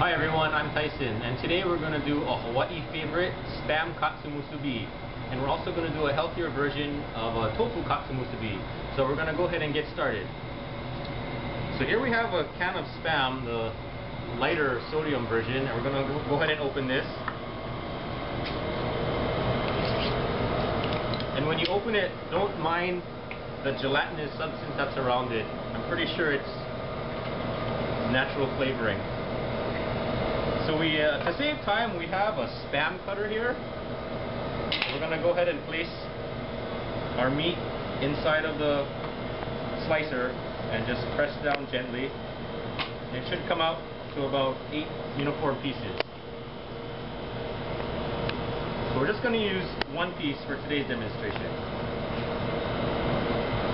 Hi everyone, I'm Tyson, and today we're going to do a Hawaii favorite, Spam Katsu Musubi. And we're also going to do a healthier version of a Tofu Katsu Musubi. So we're going to go ahead and get started. So here we have a can of Spam, the lighter sodium version, and we're going to go ahead and open this. And when you open it, don't mind the gelatinous substance that's around it. I'm pretty sure it's natural flavoring. So we, uh, to save time, we have a Spam cutter here. We're going to go ahead and place our meat inside of the slicer and just press down gently. It should come out to about eight uniform pieces. So we're just going to use one piece for today's demonstration.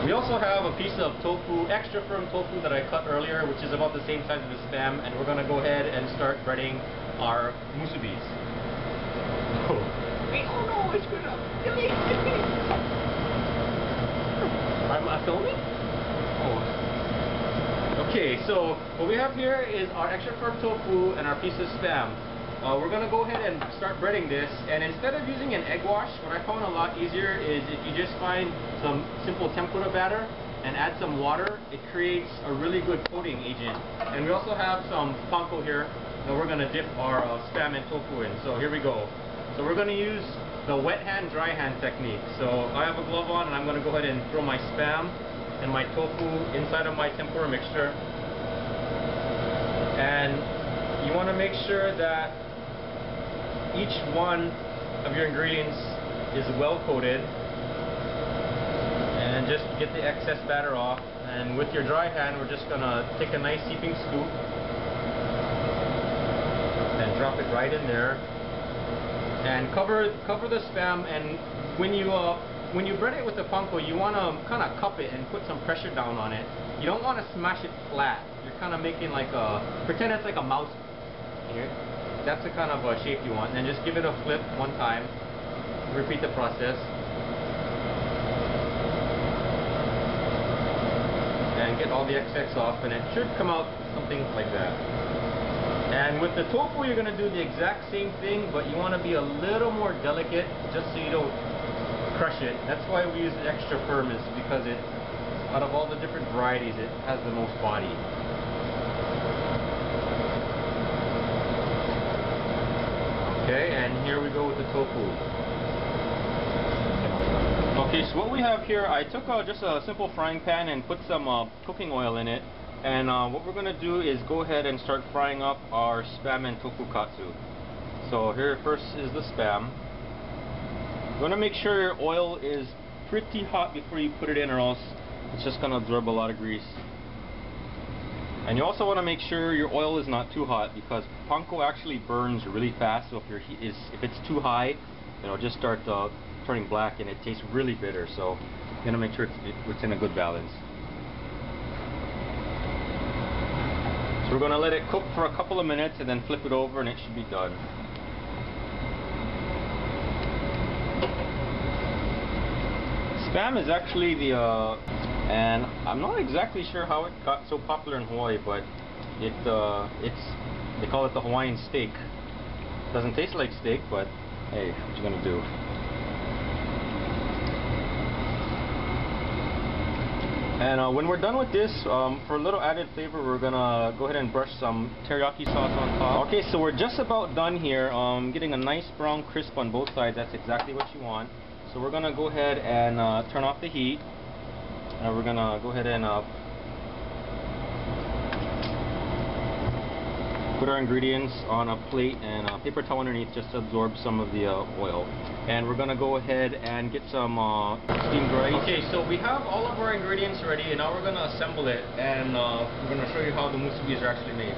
We also have a piece of tofu, extra firm tofu that I cut earlier, which is about the same size as the spam, and we're going to go ahead and start breading our musubis. Oh, oh no, it's good up. I'm uh, filming? Oh. Okay, so what we have here is our extra firm tofu and our piece of spam. Uh, we're going to go ahead and start breading this and instead of using an egg wash what I found a lot easier is if you just find some simple tempura batter and add some water it creates a really good coating agent. And we also have some panko here that we're going to dip our uh, spam and tofu in. So here we go. So we're going to use the wet hand dry hand technique. So I have a glove on and I'm going to go ahead and throw my spam and my tofu inside of my tempura mixture. And you want to make sure that each one of your ingredients is well coated. And just get the excess batter off. And with your dry hand we're just gonna take a nice heaping scoop and drop it right in there. And cover cover the spam. And when you uh, when you bread it with the panko you want to kind of cup it and put some pressure down on it. You don't want to smash it flat. You're kind of making like a pretend it's like a mouse. Here that's the kind of uh, shape you want. And just give it a flip one time. Repeat the process. And get all the excess off and it should come out something like that. And with the tofu you're going to do the exact same thing but you want to be a little more delicate just so you don't crush it. That's why we use the extra firm is because it, out of all the different varieties, it has the most body. Okay, and here we go with the tofu. Okay, so what we have here, I took uh, just a simple frying pan and put some uh, cooking oil in it. And uh, what we're going to do is go ahead and start frying up our spam and tofu katsu. So here first is the spam. You want to make sure your oil is pretty hot before you put it in or else it's just going to absorb a lot of grease. And you also want to make sure your oil is not too hot because panko actually burns really fast. So if your heat is if it's too high, it'll just start uh, turning black and it tastes really bitter. So you want to make sure it's, it's in a good balance. So we're gonna let it cook for a couple of minutes and then flip it over and it should be done. Spam is actually the uh, and I'm not exactly sure how it got so popular in Hawaii, but it uh, it's they call it the Hawaiian steak. Doesn't taste like steak, but hey, what you gonna do? And uh, when we're done with this, um, for a little added flavor, we're gonna go ahead and brush some teriyaki sauce on top. Okay, so we're just about done here. Um, getting a nice brown crisp on both sides. That's exactly what you want. So we're gonna go ahead and uh, turn off the heat. And we're gonna go ahead and uh, put our ingredients on a plate and a paper towel underneath just to absorb some of the uh, oil. And we're gonna go ahead and get some uh, steamed rice. Okay, so we have all of our ingredients ready, and now we're gonna assemble it, and uh, we're gonna show you how the musubis are actually made.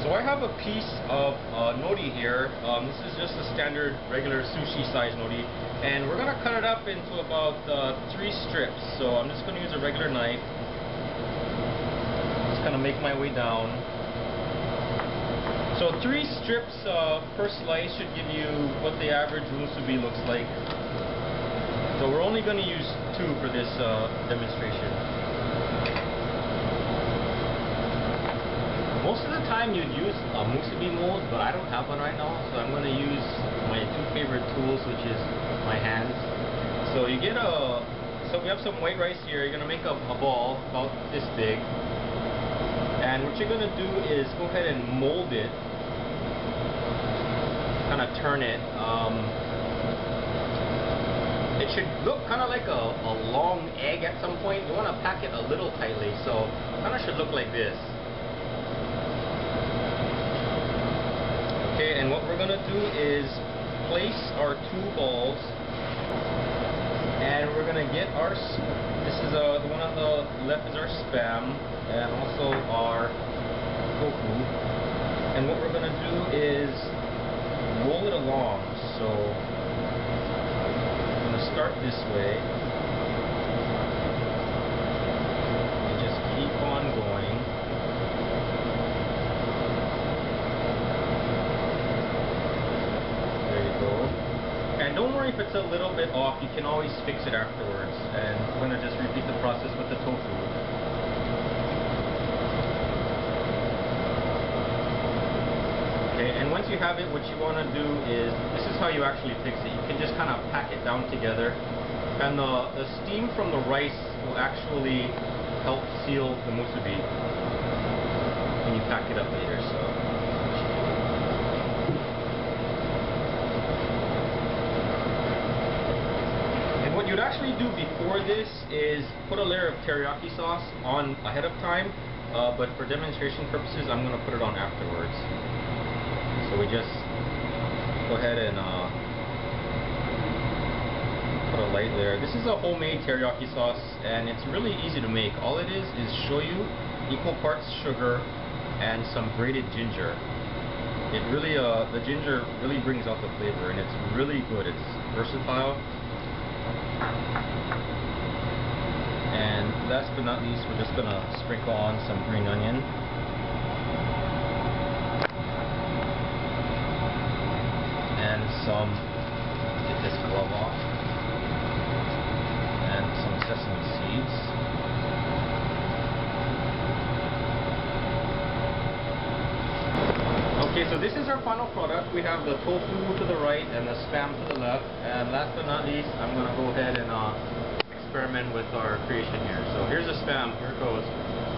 So I have a piece of uh, nori here. Um, this is just a standard regular sushi size nori. And we're going to cut it up into about uh, three strips. So I'm just going to use a regular knife. Just kind of make my way down. So three strips uh, per slice should give you what the average musubi looks like. So we're only going to use two for this uh, demonstration. Most of the time you'd use a musubi mold, but I don't have one right now, so I'm going to use my two favorite tools, which is my hands. So you get a, so we have some white rice here, you're going to make a, a ball about this big, and what you're going to do is go ahead and mold it, kind of turn it, um, it should look kind of like a, a long egg at some point. You want to pack it a little tightly, so kind of should look like this. And what we're going to do is place our two balls, and we're going to get our, this is uh, the one on the left is our spam, and also our tofu. And what we're going to do is roll it along, so I'm going to start this way and just keep on going. There you go. And don't worry if it's a little bit off, you can always fix it afterwards. And I'm going to just repeat the process with the tofu. Okay, and once you have it, what you want to do is, this is how you actually fix it. You can just kind of pack it down together. And the, the steam from the rice will actually help seal the musubi when you pack it up later. So. And what you'd actually do before this is put a layer of teriyaki sauce on ahead of time, uh, but for demonstration purposes, I'm going to put it on afterwards. So we just go ahead and uh, put a light there. This is a homemade teriyaki sauce and it's really easy to make. All it is is shoyu, equal parts sugar, and some grated ginger. It really, uh, the ginger really brings out the flavor and it's really good. It's versatile. And last but not least, we're just going to sprinkle on some green onion. And some, get this glove off, and some sesame seeds. Okay, so this is our final product. We have the tofu to the right and the spam to the left. And last but not least, I'm going to go ahead and uh, experiment with our creation here. So here's the spam. Here it goes.